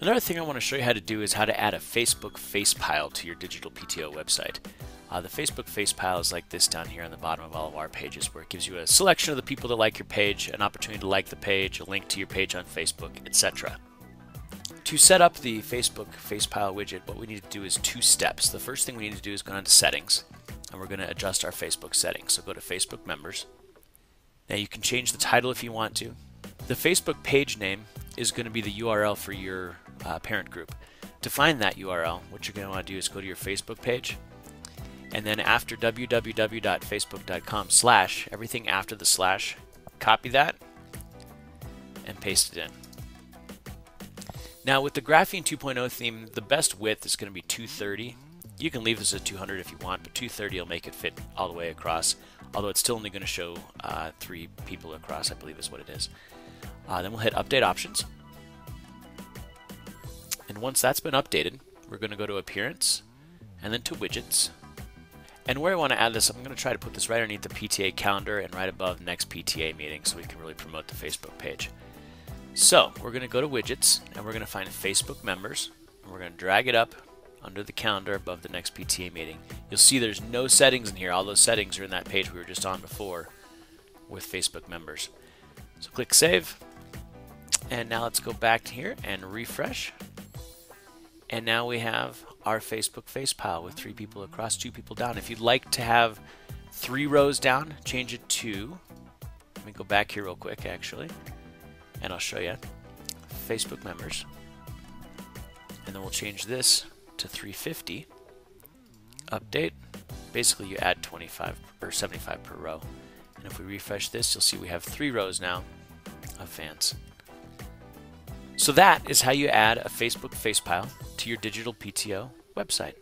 Another thing I want to show you how to do is how to add a Facebook face pile to your digital PTO website. Uh, the Facebook face pile is like this down here on the bottom of all of our pages where it gives you a selection of the people that like your page, an opportunity to like the page, a link to your page on Facebook, etc. To set up the Facebook FacePile widget, what we need to do is two steps. The first thing we need to do is go down to settings, and we're going to adjust our Facebook settings. So go to Facebook members. Now you can change the title if you want to. The Facebook page name is going to be the URL for your uh, parent group. To find that URL, what you're going to want to do is go to your Facebook page, and then after www.facebook.com slash, everything after the slash, copy that and paste it in. Now with the Graphene 2.0 theme, the best width is going to be 230. You can leave this at 200 if you want, but 230 will make it fit all the way across, although it's still only going to show uh, three people across, I believe is what it is. Uh, then we'll hit Update Options. Once that's been updated, we're going to go to Appearance, and then to Widgets. And where I want to add this, I'm going to try to put this right underneath the PTA calendar and right above next PTA meeting so we can really promote the Facebook page. So we're going to go to widgets and we're going to find Facebook members. And we're going to drag it up under the calendar above the next PTA meeting. You'll see there's no settings in here. All those settings are in that page we were just on before with Facebook members. So click Save. And now let's go back here and refresh. And now we have our Facebook face pile with three people across, two people down. If you'd like to have three rows down, change it to, let me go back here real quick actually and I'll show you Facebook members. And then we'll change this to 350 update. Basically you add 25 or 75 per row. And if we refresh this you'll see we have three rows now of fans so that is how you add a Facebook facepile to your digital PTO website